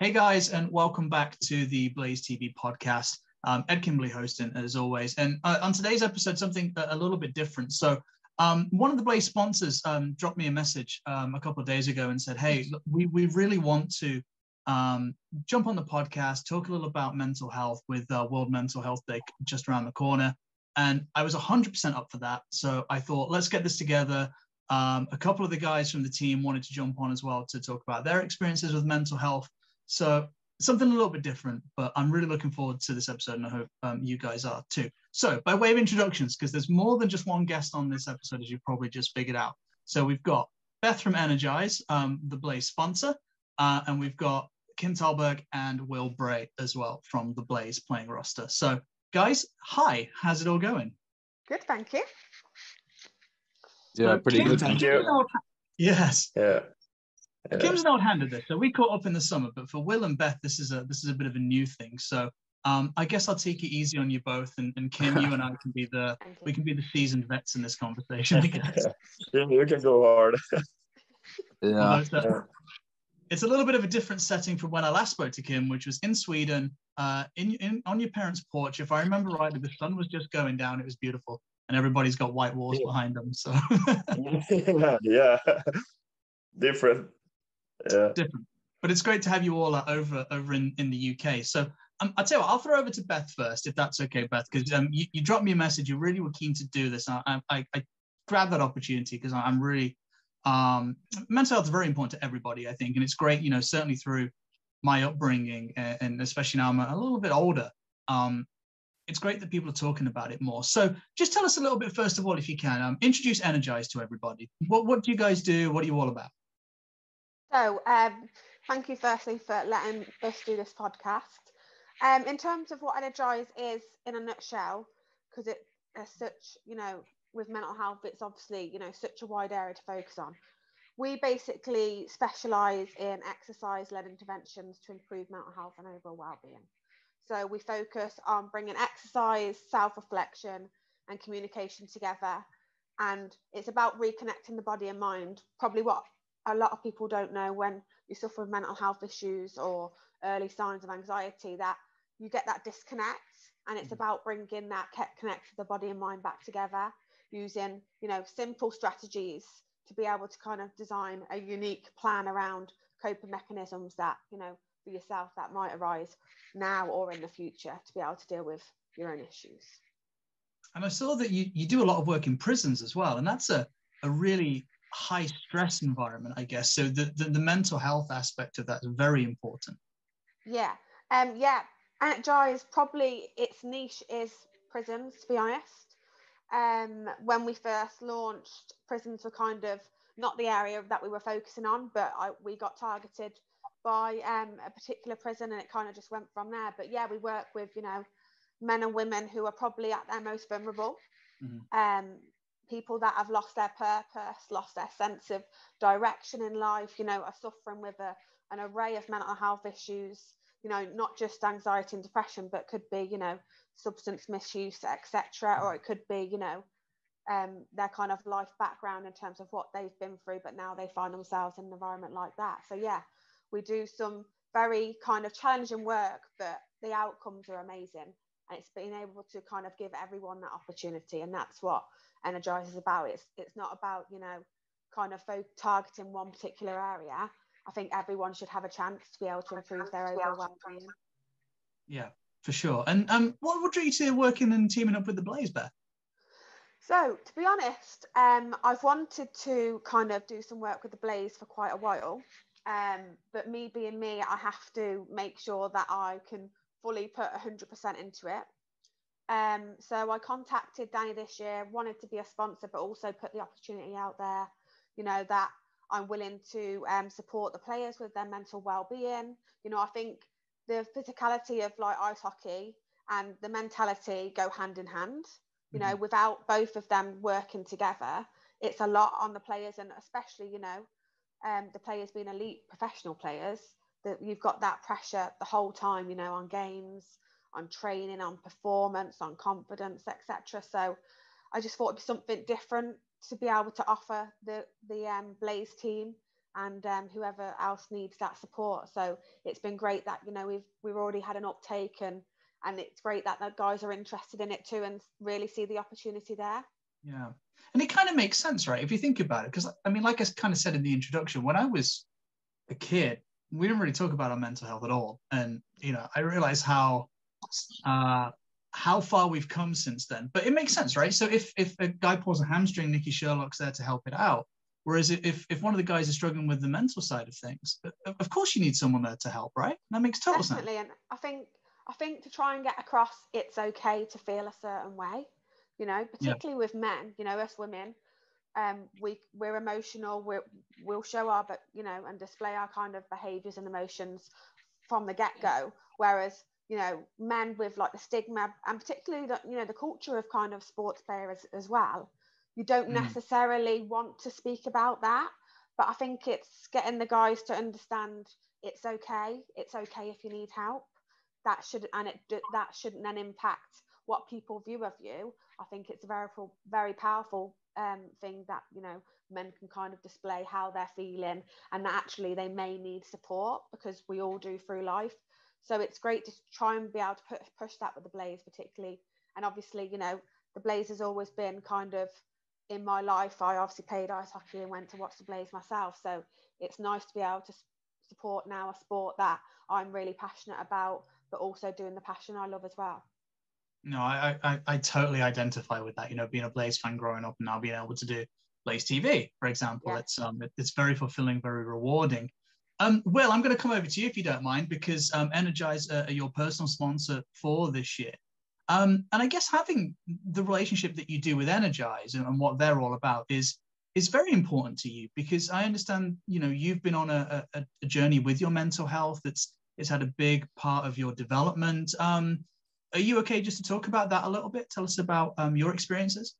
Hey guys, and welcome back to the Blaze TV podcast. Um, Ed Kimberley hosting as always. And uh, on today's episode, something a, a little bit different. So, um, one of the Blaze sponsors um, dropped me a message um, a couple of days ago and said, Hey, look, we, we really want to um, jump on the podcast, talk a little about mental health with uh, World Mental Health Day just around the corner. And I was 100% up for that. So I thought, let's get this together. Um, a couple of the guys from the team wanted to jump on as well to talk about their experiences with mental health. So something a little bit different, but I'm really looking forward to this episode and I hope um, you guys are too. So, by way of introductions, because there's more than just one guest on this episode, as you've probably just figured out. So, we've got Beth from Energize, um, the Blaze sponsor, uh, and we've got Kim Tallberg and Will Bray as well from the Blaze playing roster. So, guys, hi, how's it all going? Good, thank you. Yeah, pretty Kim, good. Thank you. Yes. Yeah. Yeah. Kim's an old hand this, so we caught up in the summer. But for Will and Beth, this is a this is a bit of a new thing. So um, I guess I'll take it easy on you both, and, and Kim, you and I can be the we can be the seasoned vets in this conversation. I guess. you you can go hard. Although yeah. it's, a, it's a little bit of a different setting from when I last spoke to Kim, which was in Sweden, uh, in, in on your parents' porch. If I remember rightly, the sun was just going down. It was beautiful, and everybody's got white walls Yeah. behind them. So yeah. yeah. Different. Yeah. different. But it's great to have you all uh, over over in, in the UK. So um, I'll tell you what, I'll throw over to Beth first, if that's okay, Beth, because um, you, you dropped me a message. You really were keen to do this. I, I, I, grabbed that opportunity because I'm really um, mental health is very important to everybody, I think, and it's great. You know, certainly through my upbringing, and, and especially now I'm a little bit older. Um, it's great that people are talking about it more. So, just tell us a little bit first of all, if you can. Um, introduce Energize to everybody. What what do you guys do? What are you all about? So, um, thank you firstly for letting us do this podcast. Um, in terms of what Energize is in a nutshell, because it is such, you know, with mental health, it's obviously, you know, such a wide area to focus on. We basically specialise in exercise-led interventions to improve mental health and overall well-being. So we focus on bringing exercise, self-reflection, and communication together. And it's about reconnecting the body and mind. Probably what a lot of people don't know when you suffer with mental health issues or early signs of anxiety that you get that disconnect and it's mm. about bringing that ke- connect to the body and mind back together using you know simple strategies to be able to kind of design a unique plan around coping mechanisms that you know for yourself that might arise now or in the future to be able to deal with your own issues And I saw that you, you do a lot of work in prisons as well. And that's a, a really high stress environment, I guess. So the, the, the mental health aspect of that is very important. Yeah, um, yeah. Energize is probably its niche is prisons, to be honest. Um, when we first launched, prisons were kind of not the area that we were focusing on, but I, we got targeted by um, a particular prison, and it kind of just went from there. But yeah, we work with you know men and women who are probably at their most vulnerable, Mhm. um, people that have lost their purpose, lost their sense of direction in life, you know, are suffering with a, an array of mental health issues, you know, not just anxiety and depression, but could be, you know, substance misuse, etc. Or it could be, you know, um, their kind of life background in terms of what they've been through, but now they find themselves in an environment like that. So yeah, we do some very kind of challenging work, but the outcomes are amazing. And it's being able to kind of give everyone that opportunity. And that's what Energize is about. It's it's not about, you know, kind of fo- targeting one particular area. I think everyone should have a chance to be able to improve their overall well-being. Yeah, for sure. And um, what would you to working and teaming up with the Blaze Bear? So, to be honest, um, I've wanted to kind of do some work with the Blaze for quite a while. Um, but me being me, I have to make sure that I can fully put 100% into it. Um, so I contacted Danny this year, wanted to be a sponsor, but also put the opportunity out there, you know, that I'm willing to um, support the players with their mental well-being. You know, I think the physicality of like ice hockey and the mentality go hand in hand. You know, without both of them working together, it's a lot on the players, and especially, you know, um, the players being elite professional players, that you've got that pressure the whole time, you know, on games, on training, on performance, on confidence, etc. So I just thought it'd be something different to be able to offer the the um, Blaze team and um, whoever else needs that support. So it's been great that you know we've we've already had an uptake and and it's great that the guys are interested in it too and really see the opportunity there. Yeah, and it kind of makes sense, right? If you think about it, because I mean, like I kind of said in the introduction, when I was a kid, we didn't really talk about our mental health at all, and you know, I realized how uh, how far we've come since then. But it makes sense, right? So if if a guy pulls a hamstring, Nikki Sherlock's there to help it out. Whereas if if one of the guys is struggling with the mental side of things, of course you need someone there to help, right? That makes total Definitely. sense. And I think I think to try and get across, it's okay to feel a certain way, you know, particularly yeah. with men, you know, us women, um, we we're emotional, we we'll show our, but you know, and display our kind of behaviours and emotions from the get go. Whereas you know, men with like the stigma and particularly that you know, the culture of kind of sports players as well, you don't mm. necessarily want to speak about that. But I think it's getting the guys to understand it's okay. It's okay if you need help. That should and it that shouldn't then impact what people view of you. I think it's a very very powerful um, thing that you know men can kind of display how they're feeling and that actually they may need support because we all do through life so it's great to try and be able to put, push that with the Blaze, particularly. And obviously, you know, the Blaze has always been kind of in my life. I obviously played ice hockey and went to watch the Blaze myself. So it's nice to be able to support now a sport that I'm really passionate about, but also doing the passion I love as well. No, I, I, I totally identify with that. You know, being a Blaze fan growing up and now being able to do Blaze TV, for example, yeah. it's um, it's very fulfilling, very rewarding. Um, Will, I'm going to come over to you if you don't mind, because um, Energize uh, are your personal sponsor for this year. Um, and I guess having the relationship that you do with Energize and, and, what they're all about is is very important to you because I understand you know you've been on a, a, a journey with your mental health that's it's had a big part of your development. Um, are you okay just to talk about that a little bit? Tell us about um, your experiences.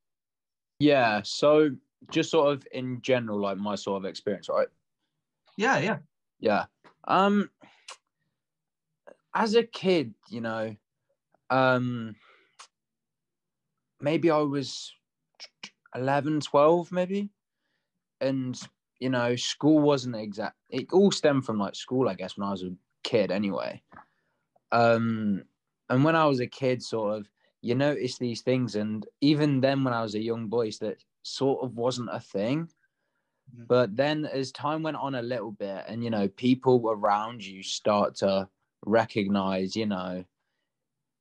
Yeah. So just sort of in general, like my sort of experience, right? Yeah, yeah. Yeah. Um as a kid, you know, um maybe I was 11, 12 maybe. And you know, school wasn't exact it all stemmed from like school, I guess, when I was a kid anyway. Um and when I was a kid, sort of, you notice these things, and even then, when I was a young boy, that sort of wasn't a thing. Mm-hmm. But then as time went on a little bit and, you know, people around you start to recognize, you know,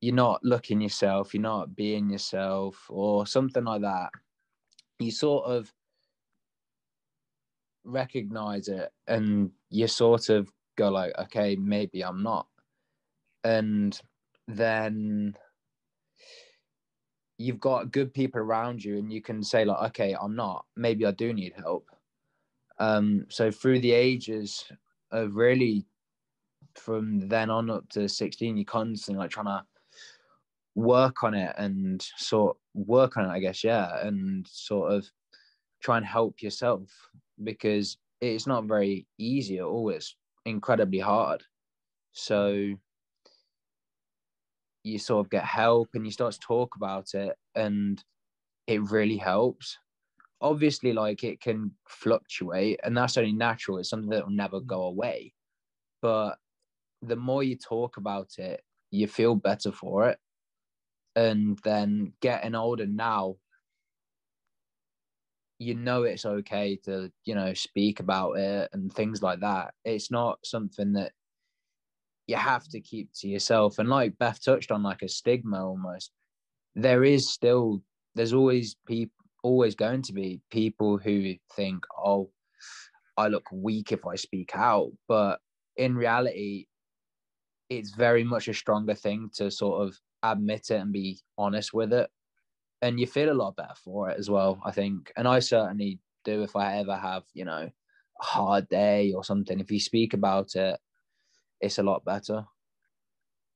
you're not looking yourself, you're not being yourself or something like that. You sort of recognize it and you sort of go like, okay, maybe I'm not. And then you've got good people around you and you can say like okay i'm not maybe i do need help um, so through the ages of really from then on up to 16, you're constantly like trying to work on it and sort work on it, I guess, yeah, and sort of try and help yourself because it's not very easy at all. It's incredibly hard. So you sort of get help and you start to talk about it and it really helps obviously like it can fluctuate and that's only natural it's something that will never mm. go away. But the more you talk about it you feel better for it. And then getting older now you know it's okay to you know speak about it and things like that. It's not something that you have to keep to yourself. And like beth touched on like a stigma almost. There is still there's always people always going to be people who think, oh, I look weak if I speak out. But in reality, it's very much a stronger thing to sort of admit it and be honest with it. And you feel a lot better for it as well, I think. And I certainly do if I ever have, you know, a hard day or something. If you speak about it, it's a lot better.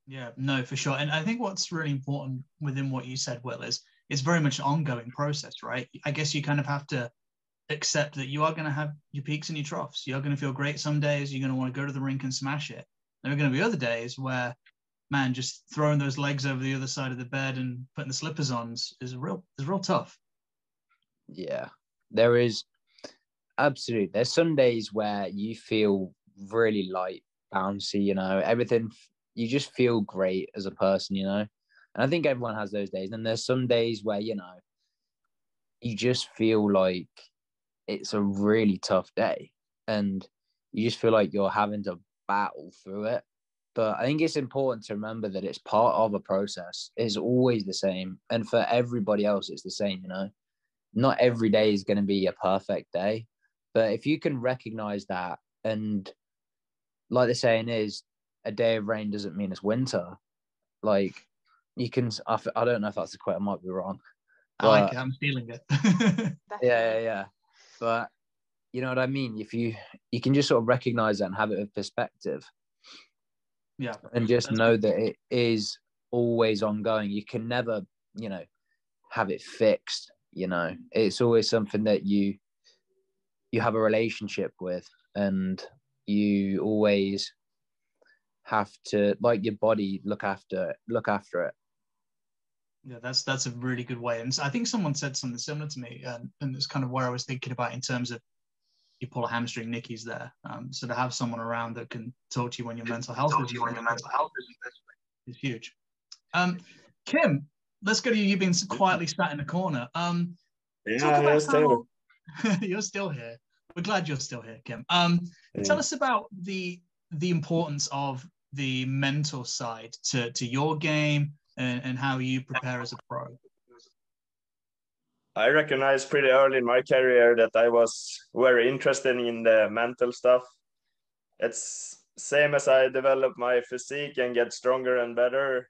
Yeah, no, for sure. And I think what's really important within what you said, Will, is it's very much an ongoing process, right? I guess you kind of have to accept that you are going to have your peaks and your troughs. You're going to feel great some days. You're going to want to go to the rink and smash it. There are going to be other days where, man, just throwing those legs over the other side of the bed and putting the slippers on is, is real is real tough. Yeah, there is, Absolutely. There's some days where you feel really light, bouncy, you know, everything, you just feel great as a person, you know. And I think everyone has those days. And there's some days where, you know, you just feel like it's a really tough day and you just feel like you're having to battle through it. But I think it's important to remember that it's part of a process. It's always the same. And for everybody else, it's the same, you know. Not every day is going to be a perfect day. But if you can recognize that, and like the saying is, a day of rain doesn't mean it's winter. Like you can, I, I don't know if that's a quote, I might be wrong. I like it. I'm feeling it. yeah, yeah, yeah. But you know what I mean? If you you can just sort of recognize that and have it with perspective. Yeah. And just know that it is always ongoing. You can never, you know, have it fixed, you know. It's always something that you you have a relationship with and you always have to like your body look after it, look after it yeah that's that's a really good way. And i think someone said something similar to me and, and it's kind of where i was thinking about in terms of you pull a hamstring nicky's there. Um, so to have someone around that can talk to you when your mental health is when your mental health is huge. Um, kim let's go to you. You've been quietly sat in the corner. Um, yeah, yeah still. you're still here. We're glad you're still here, Kim. Um, yeah. Tell us about the the importance of the mental side to, to your game and, and how you prepare as a pro. I recognized pretty early in my career that I was very interested in the mental stuff. It's same as I develop my physique and get stronger and better.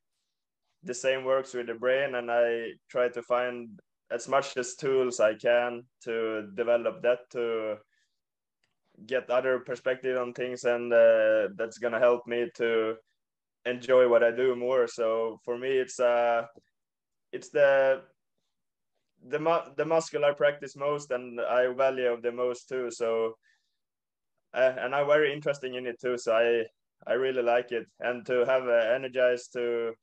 The same works with the brain, and I try to find as much as tools I can to develop that to get other perspective on things and uh, that's gonna help me to enjoy what I do more. So for me, it's uh, it's the the mu- the muscle I practice most and I value the most too. So uh, and I'm very interesting in it too. So I I really like it and to have uh, energized to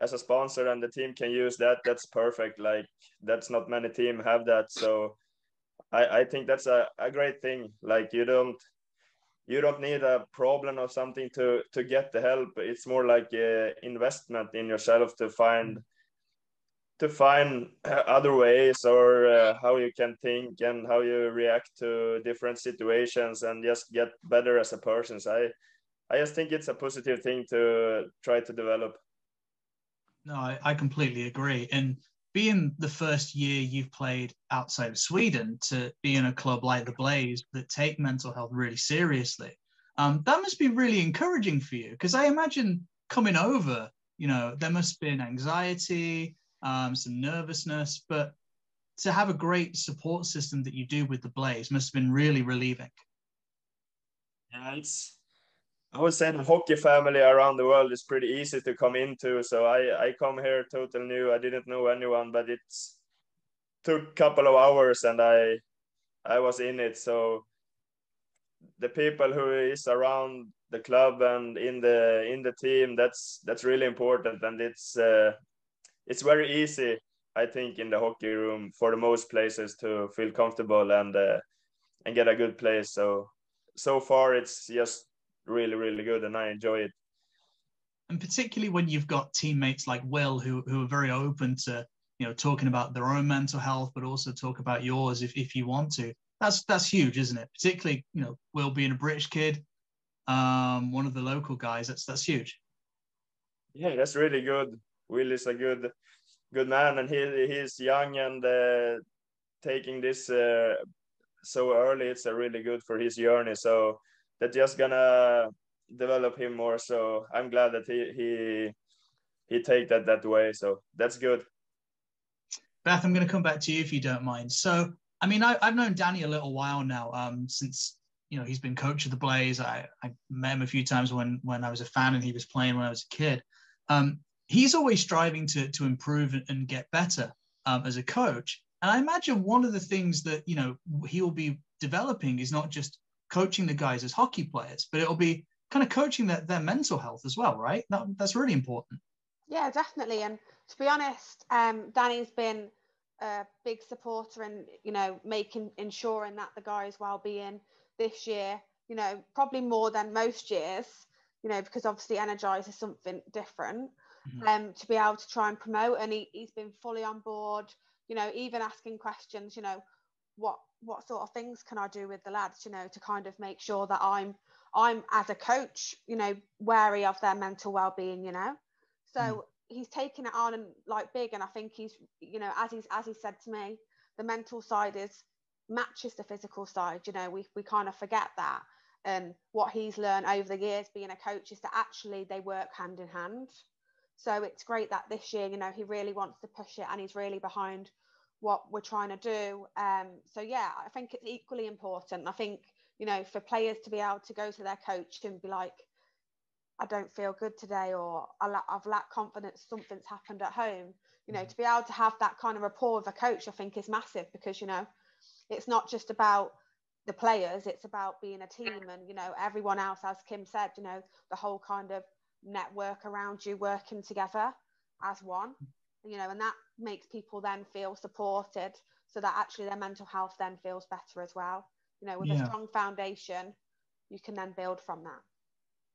as a sponsor and the team can use that that's perfect like that's not many team have that so I, I think that's a, a great thing. Like you don't you don't need a problem or something to to get the help. It's more like investment in yourself to find to find other ways or uh, how you can think and how you react to different situations and just get better as a person. So I I just think it's a positive thing to try to develop. No, I, I completely agree. And being the first year you've played outside of Sweden to be in a club like the Blaze that take mental health really seriously, um, that must be really encouraging for you because I imagine coming over, you know, there must have been anxiety, um, some nervousness, but to have a great support system that you do with the Blaze must have been really relieving. Yeah, it's I would say the hockey family around the world is pretty easy to come into. So I, I come here total new. I didn't know anyone, but it took a couple of hours and I I was in it. So the people who is around the club and in the in the team, that's that's really important. And it's uh, it's very easy, I think, in the hockey room for the most places to feel comfortable and uh, and get a good place. So so far it's just really, really good, and I enjoy it. And particularly when you've got teammates like Will, who who are very open to you know talking about their own mental health, but also talk about yours if if you want to. That's that's huge, isn't it? Particularly you know Will being a British kid, um, one of the local guys. That's that's huge. Yeah, that's really good. Will is a good good man, and he he's young and uh, taking this uh, so early. It's a really good for his journey. So that just gonna develop him more. So I'm glad that he he he take that that way. So that's good. Beth, I'm going to come back to you if you don't mind. So, I mean, I, have known Danny a little while now, um, since you know he's been coach of the Blaze. I, I met him a few times when when I was a fan and he was playing when I was a kid. Um, he's always striving to to improve and get better um, as a coach. And I imagine one of the things that you know he'll be developing is not just coaching the guys as hockey players, but it'll be kind of coaching their, their mental health as well, right? That, that's really important. Yeah, definitely. And to be honest, um, Danny's been a big supporter and you know making ensuring that the guys' well-being this year. You know, probably more than most years. You know, because obviously Energize is something different. Mm-hmm. Um, to be able to try and promote, and he, he's been fully on board. You know, even asking questions. You know, what what sort of things can I do with the lads? You know, to kind of make sure that I'm I'm as a coach, you know, wary of their mental well-being. You know, so. Mm he's taken it on and like big and i think he's you know as he's as he said to me the mental side is matches the physical side you know we, we kind of forget that and what he's learned over the years being a coach is that actually they work hand in hand so it's great that this year you know he really wants to push it and he's really behind what we're trying to do um so yeah i think it's equally important i think you know for players to be able to go to their coach and be like I don't feel good today or I have lacked confidence, something's happened at home. You know, mm. to be able to have that kind of rapport with a coach, I think is massive because, you know, it's not just about the players, it's about being a team and, you know, everyone else, as Kim said, you know, the whole kind of network around you working together as one, you know, and that makes people then feel supported so that actually their mental health then feels better as well. You know, with yeah. a strong foundation, you can then build from that.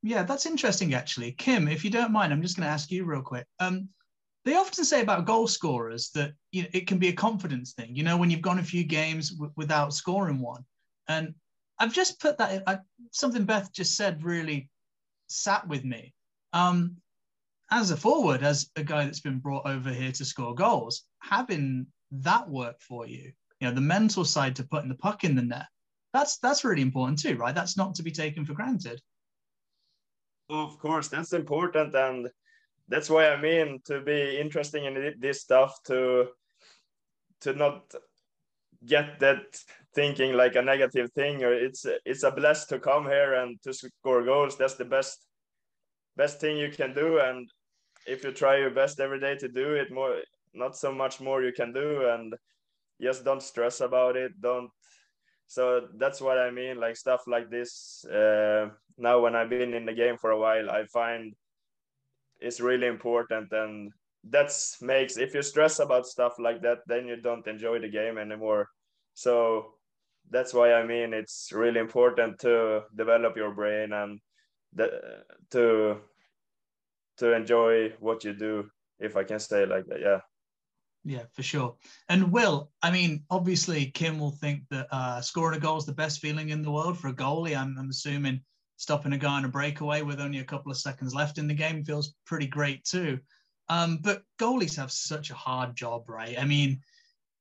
Yeah, that's interesting, actually. Kim, if you don't mind, I'm just going to ask you real quick. Um, they often say about goal scorers that you know, it can be a confidence thing. You know, when you've gone a few games w- without scoring one, and I've just put that. I, something Beth just said really sat with me. Um, as a forward, as a guy that's been brought over here to score goals, having that work for you, you know, the mental side to putting the puck in the net, that's that's really important too, right? That's not to be taken for granted. Of course, that's important, and that's why I mean to be interesting in this stuff to to not get that thinking like a negative thing or it's it's a bless to come here and to score goals that's the best best thing you can do and if you try your best every day to do it more not so much more you can do and just don't stress about it don't so that's what i mean like stuff like this uh, now when i've been in the game for a while i find it's really important and that's makes if you stress about stuff like that then you don't enjoy the game anymore. So that's why i mean it's really important to develop your brain and the, to to enjoy what you do if i can say like that yeah yeah, for sure. And Will, I mean, obviously, Kim will think that uh, scoring a goal is the best feeling in the world for a goalie. I'm, I'm assuming stopping a guy on a breakaway with only a couple of seconds left in the game feels pretty great too. Um, but goalies have such a hard job, right? I mean,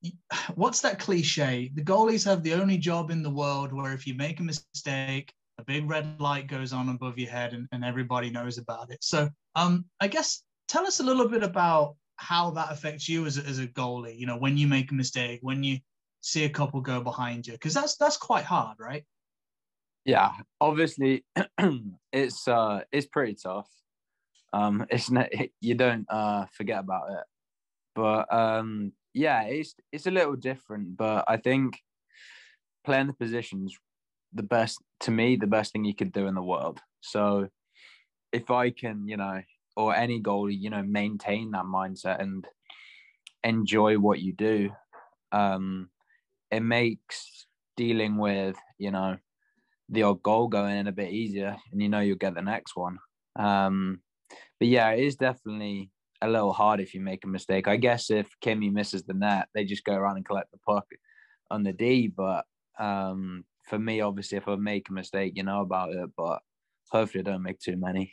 what's that cliche? The goalies have the only job in the world where if you make a mistake, a big red light goes on above your head and, and everybody knows about it. So um, I guess tell us a little bit about how that affects you as a, as a goalie. You know, when you make a mistake, when you see a couple go behind you, because that's that's quite hard, right? Yeah, obviously, it's uh it's pretty tough. Um, it's not you don't uh forget about it, but um yeah, it's it's a little different. But I think playing the positions the best to me the best thing you could do in the world. So if I can, you know, or any goalie, you know, maintain that mindset and enjoy what you do. Um, it makes dealing with, you know, the odd goal going in a bit easier and you know you'll get the next one. Um, but yeah, it is definitely a little hard if you make a mistake. I guess if Kimmy misses the net, they just go around and collect the puck on the D. But um, for me, obviously, if I make a mistake, you know about it. But hopefully, I don't make too many.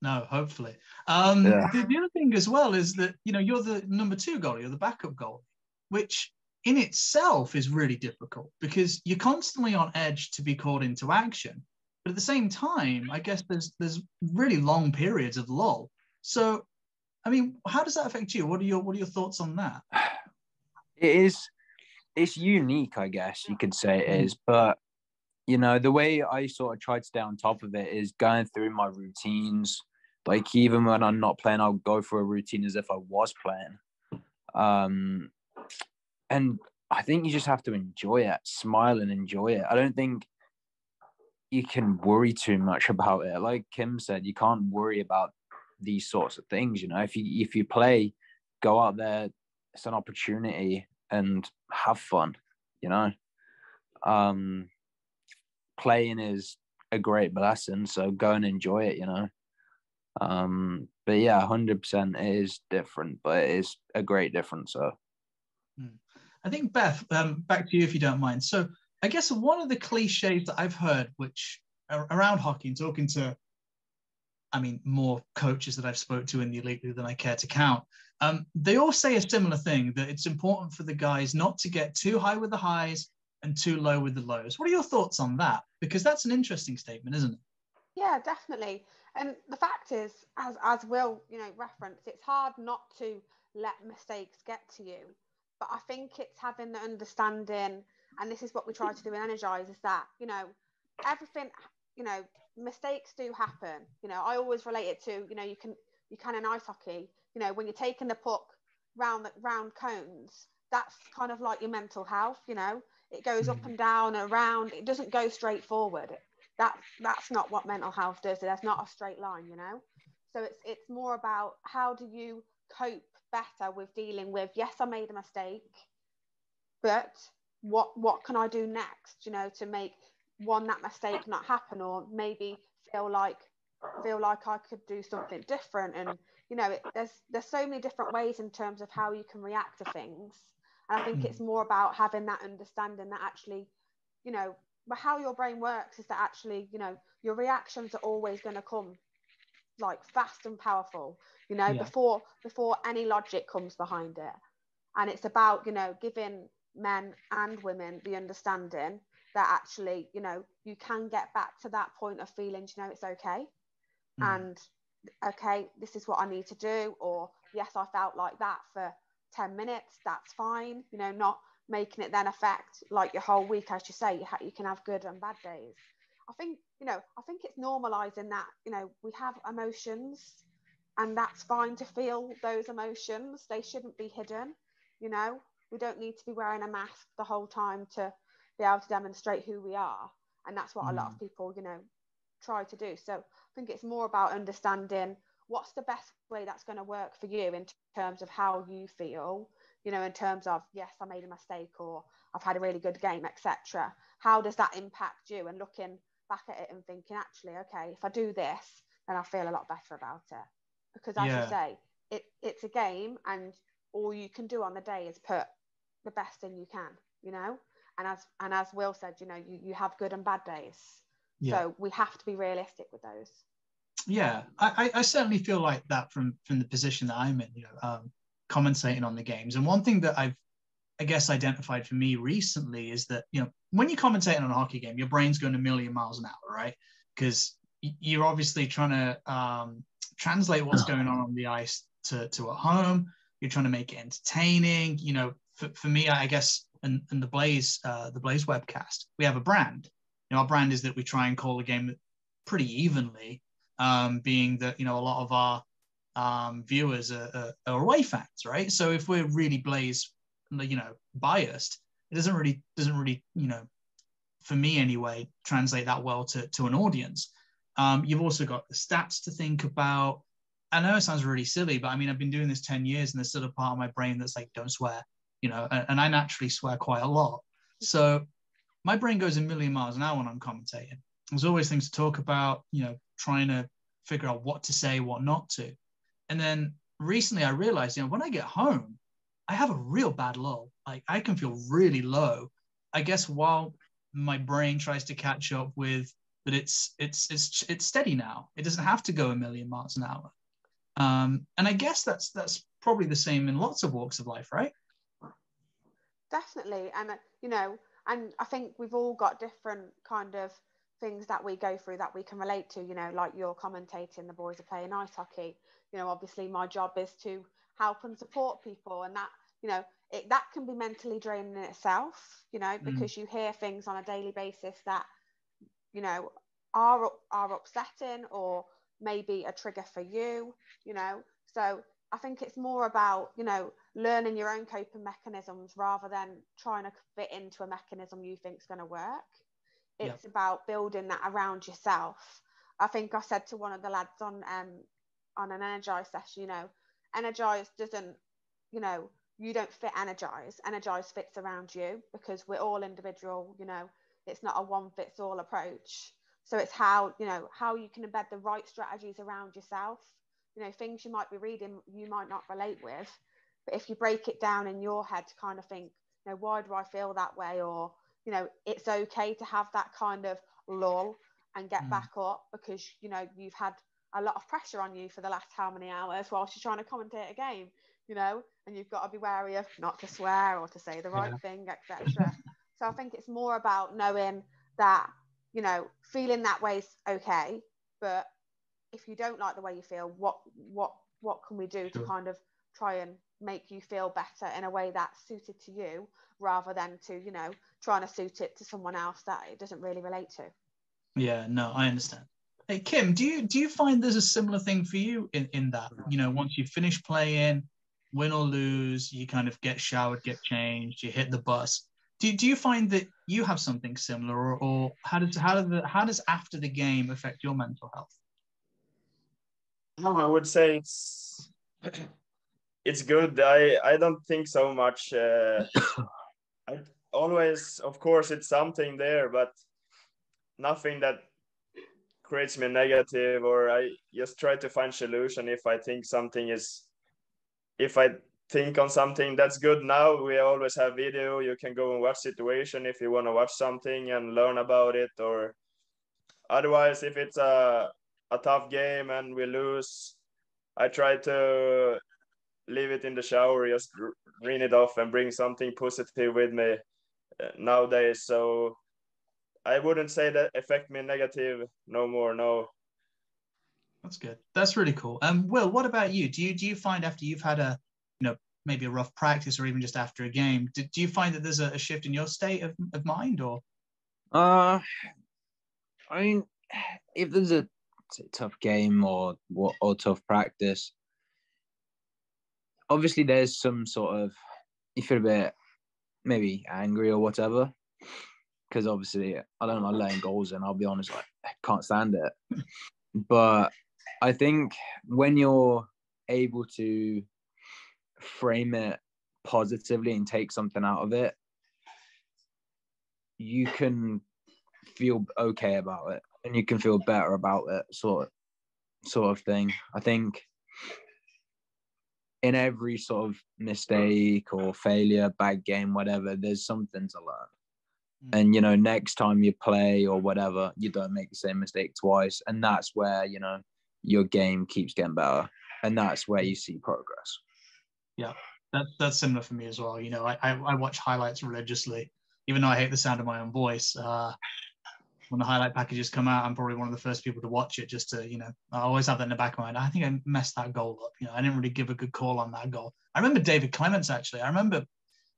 No, hopefully. Um, yeah. the, the, other thing as well is that you know you're the number two goalie, you're the backup goalie, which in itself is really difficult because you're constantly on edge to be called into action. But at the same time, I guess there's there's really long periods of lull. So, I mean, how does that affect you? What are your what are your thoughts on that? It is it's unique, I guess you could say it is, but you know the way I sort of try to stay on top of it is going through my routines like even when I'm not playing, I'll go for a routine as if I was playing. Um, and I think you just have to enjoy it, smile and enjoy it. I don't think you can worry too much about it. Like Kim said, you can't worry about these sorts of things. You know, if you if you play, go out there, it's an opportunity and have fun, you know. Um, playing is a great blessing, so go and enjoy it, you know. Um, but yeah, hundred percent, it is different, but it is a great difference. So, hmm. I think Beth, um, back to you if you don't mind. So, I guess one of the cliches that I've heard, which around hockey and talking to, I mean, more coaches that I've spoke to in the elite than I care to count, um, they all say a similar thing that it's important for the guys not to get too high with the highs and too low with the lows. What are your thoughts on that? Because that's an interesting statement, isn't it? Yeah, definitely. And the fact is, as as Will, you know, reference, it's hard not to let mistakes get to you. But I think it's having the understanding, and this is what we try to do in Energize, is that, you know, everything, you know, mistakes do happen. You know, I always relate it to, you know, you can you can in ice hockey, you know, when you're taking the puck round the round cones, that's kind of like your mental health, you know. It goes up mm. and down around. It doesn't go straight forward. That that's not what mental health does. There's not a straight line, you know. So it's it's more about how do you cope better with dealing with yes, I made a mistake, but what what can I do next, you know, to make one that mistake not happen or maybe feel like feel like I could do something different and you know it, there's there's so many different ways in terms of how you can react to things and I think mm. it's more about having that understanding that actually you know how your brain works is that actually you know your reactions are always going to come like fast and powerful you know yeah. before before any logic comes behind it and it's about you know giving men and women the understanding that actually you know you can get back to that point of feeling you know it's okay mm. and okay this is what i need to do or yes i felt like that for 10 minutes that's fine you know not making it then affect like your whole week. As you say you, ha- you can have good and bad days. I think you know i think it's normalizing that you know we have emotions and that's fine to feel those emotions. They shouldn't be hidden you know. We don't need to be wearing a mask the whole time to be able to demonstrate who we are. And that's what mm. a lot of mm. people you know try to do. So i think it's more about understanding what's the best way that's going to work for you in terms of how you feel? You know in terms of yes i made a mistake or i've had a really good game etc how does that impact you? And looking back at it and thinking actually okay if i do this then i feel a lot better about it. Because as yeah. you say it, it's a game and all you can do on the day is put the best in you can you know? And as and as will said you know you, you have good and bad days. Yeah. so we have to be realistic with those yeah I, I certainly feel like that from from the position that i'm in you know um, commentating on the games. And one thing that i've i guess identified for me recently is that you know when you're commentating on a hockey game your brain's going a million miles an hour right? Because you're obviously trying to um, translate what's going on on the ice to, to at home. You're trying to make it entertaining you know. For, for me i guess and, and the blaze uh, the blaze webcast we have a brand. You know our brand is that we try and call the game pretty evenly um, being that you know a lot of our um, viewers are, are, are, away fans, right? So if we're really Blaze, you know, biased, it doesn't really doesn't really you know, for me anyway, translate that well to to an audience. Um, you've also got the stats to think about. I know it sounds really silly, but I mean, I've been doing this 10 years and there's still a part of my brain that's like, don't swear, you know, and, and I naturally swear quite a lot. So my brain goes a million miles an hour when I'm commentating. There's always things to talk about, you know, trying to figure out what to say, what not to. And then recently I realized, you know, when I get home, I have a real bad lull. Like I can feel really low. I guess while my brain tries to catch up with that it's it's it's it's steady now. It doesn't have to go a million miles an hour. Um, and I guess that's that's probably the same in lots of walks of life, right? Definitely, and uh, you know, and I think we've all got different kind of things that we go through that we can relate to you know like you're commentating the boys are playing ice hockey you know obviously my job is to help and support people and that you know it, that can be mentally draining in itself you know mm. because mm. you hear things on a daily basis that you know are are upsetting or maybe a trigger for you you know so i think it's more about you know learning your own coping mechanisms rather than trying to fit into a mechanism you think is going to work it's about building that around yourself. I think I said to one of the lads on um on an energize session, you know, energize doesn't, you know, you don't fit energize. Energize fits around you because we're all individual you know it's not a one fits all approach. So it's how you know how you can embed the right strategies around yourself. You know things you might be reading you might not relate with. But if you break it down in your head to kind of think you know why do i feel that way? Or you know it's okay to have that kind of lull and get mm. back up because you know you've had a lot of pressure on you for the last how many hours whilst you're trying to commentate a game you know, and you've got to be wary of not to swear or to say the right yeah. thing, etc. so I think it's more about knowing that, you know, feeling that way is okay, but if you don't like the way you feel, what what what can we do sure. to kind of try and make you feel better in a way that's suited to you rather than to, you know, trying to suit it to someone else that it doesn't really relate to. Yeah, no, I understand. Hey Kim, do you do you find there's a similar thing for you in, in that, you know, once you finish playing, win or lose, you kind of get showered, get changed, you hit the bus. Do, do you find that you have something similar, or, or how does how does the, how does after the game affect your mental health? No, I would say it's good. I I don't think so much. Uh, I always, of course, it's something there, but nothing that creates me negative. Or I just try to find solution if I think something is if I think on something that's good now, we always have video. You can go and watch situation if you want to watch something and learn about it. Or otherwise, if it's a a tough game and we lose, I try to leave it in the shower, just rinse it off and bring something positive with me uh, nowadays. So I wouldn't say that affect me negative no more. No, that's good. That's really cool. Um, Will, what about you? Do you do you find after you've had a, you know, maybe a rough practice or even just after a game, do, do you find that there's a, a shift in your state of, of mind or? Uh, I mean, if there's a tough game or what or tough practice, obviously there's some sort of you feel a bit maybe angry or whatever because obviously I don't like letting goals in. I'll be honest, like, I can't stand it. But I think when you're able to frame it positively and take something out of it, you can feel okay about it and you can feel better about it, sort of, sort of thing. I think in every sort of mistake or failure, bad game, whatever, there's something to learn. Mm. And you know, next time you play or whatever, you don't make the same mistake twice. And that's where, you know, your game keeps getting better, and that's where you see progress. Yeah, that, that's similar for me as well. You know, I, I, I watch highlights religiously, even though I hate the sound of my own voice. Uh, when the highlight packages come out, I'm probably one of the first people to watch it just to, you know, I always have that in the back of my mind. I think I messed that goal up. You know, I didn't really give a good call on that goal. I remember David Clements actually. I remember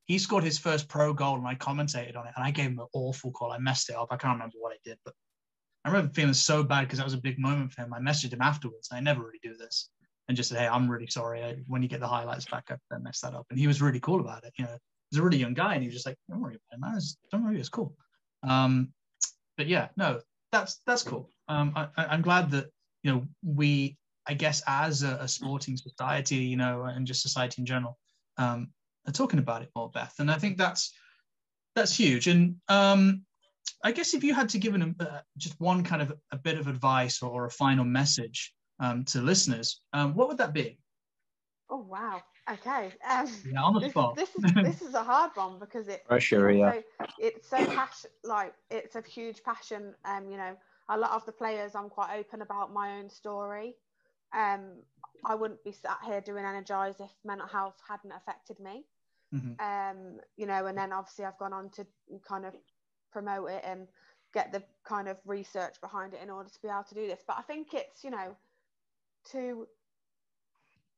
he scored his first pro goal and I commentated on it and I gave him an awful call. I messed it up. I can't remember what I did, but I remember feeling so bad because that was a big moment for him. I messaged him afterwards. I never really do this and just said, "Hey, I'm really sorry. I, when you get the highlights back, I, I messed that up." And he was really cool about it. You know, he's a really young guy, and he was just like, "Don't worry about it, man. Don't worry, it's cool." Um, but yeah, no, that's that's cool. Um, I, am glad that you know we, I guess, as a, a, sporting society, you know, and just society in general, um, are talking about it more, Beth. And I think that's that's huge. And um, I guess if you had to give an, uh, just one kind of a bit of advice or a final message um, to listeners, um, what would that be? Oh wow! Okay. Um, yeah, on the this, spot. This is this is a hard one because it pressure. Yeah. So, it's so passion, like it's a huge passion. Um, you know, a lot of the players, I'm quite open about my own story. Um, I wouldn't be sat here doing energize if mental health hadn't affected me. Mm-hmm. Um, you know, and then obviously I've gone on to kind of promote it and get the kind of research behind it in order to be able to do this. But I think it's, you know, to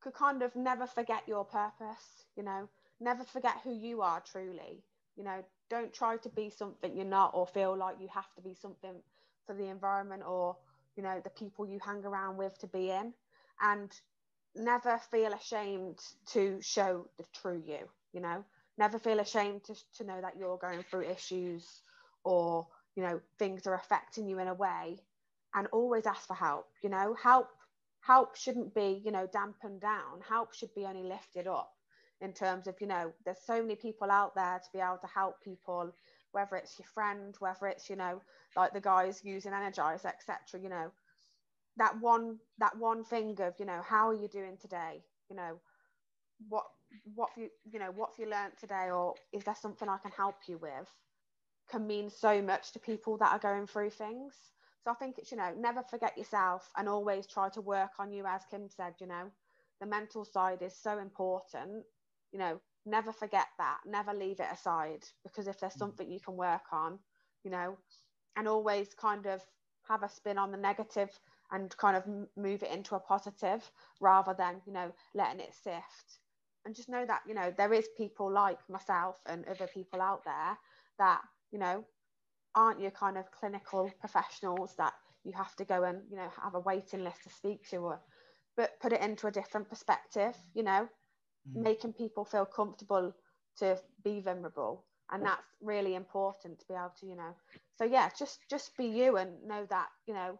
could kind of never forget your purpose, you know, never forget who you are truly. You know, don't try to be something you're not or feel like you have to be something for the environment or, you know, the people you hang around with to be in. And never feel ashamed to show the true you, you know, never feel ashamed to, to know that you're going through issues or you know things are affecting you in a way and always ask for help you know help help shouldn't be you know dampened down. Help should be only lifted up in terms of you know there's so many people out there to be able to help people whether it's your friend whether it's you know like the guys using energize etc you know. That one that one thing of you know how are you doing today? You know what what you you know what have you learned today? Or is there something i can help you with? Can mean so much to people that are going through things so i think it's you know never forget yourself and always try to work on you as kim said you know. The mental side is so important you know. Never forget that. Never leave it aside because if there's mm. something you can work on you know and always kind of have a spin on the negative and kind of move it into a positive rather than you know letting it sift. And just know that you know there is people like myself and other people out there that you know aren't your kind of clinical professionals that you have to go and you know have a waiting list to speak to or but put it into a different perspective you know mm. making people feel comfortable to be vulnerable. And that's really important to be able to you know. So yeah just just be you and know that you know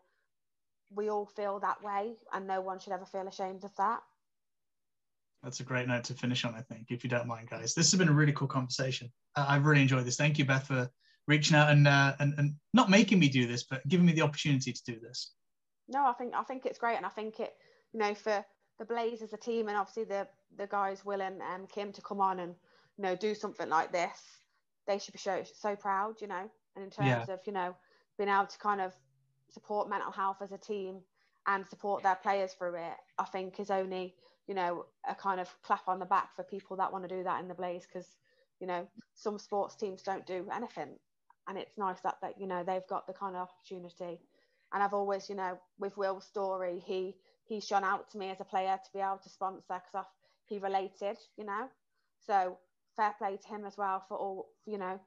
we all feel that way and no one should ever feel ashamed of that. That's a great note to finish on i think if you don't mind guys. This has been a really cool conversation. I've really enjoyed this. Thank you beth for reaching out and, uh, and and not making me do this but giving me the opportunity to do this no i think i think it's great and i think it you know for the blaze as a team and obviously the the guys will and um, kim to come on and you know do something like this they should be so, so proud you know and in terms yeah. of you know being able to kind of support mental health as a team and support their players through it, I think is only, you know, a kind of clap on the back for people that want to do that in the Blaze because, you know, some sports teams don't do anything. And it's nice that, that, you know, they've got the kind of opportunity. And I've always, you know, with Will's story, he he's shone out to me as a player to be able to sponsor because he related, you know. So fair play to him as well for all, you know,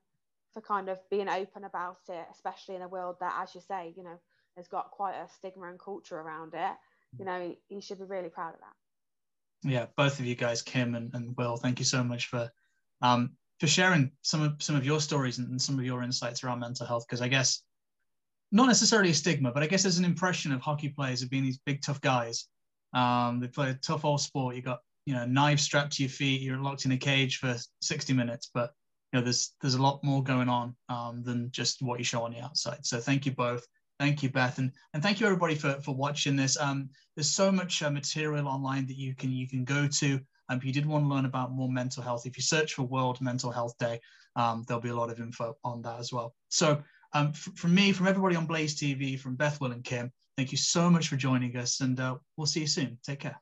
for kind of being open about it, especially in a world that, as you say, you know, has got quite a stigma and culture around it, you know, he should be really proud of that. Yeah, both of you guys, Kim and, and Will, thank you so much for um, for sharing some of some of your stories and some of your insights around mental health. Because I guess not necessarily a stigma, but I guess there's an impression of hockey players of being these big tough guys. Um, they play a tough old sport. You got you know knives strapped to your feet. You're locked in a cage for 60 minutes, but you know there's there's a lot more going on um, than just what you show on the outside. So thank you both. Thank you, Beth, and, and thank you everybody for, for watching this. Um, there's so much uh, material online that you can you can go to. Um, if you did want to learn about more mental health, if you search for World Mental Health Day, um, there'll be a lot of info on that as well. So um, from me, from everybody on Blaze TV, from Beth, Will, and Kim, thank you so much for joining us, and uh, we'll see you soon. Take care.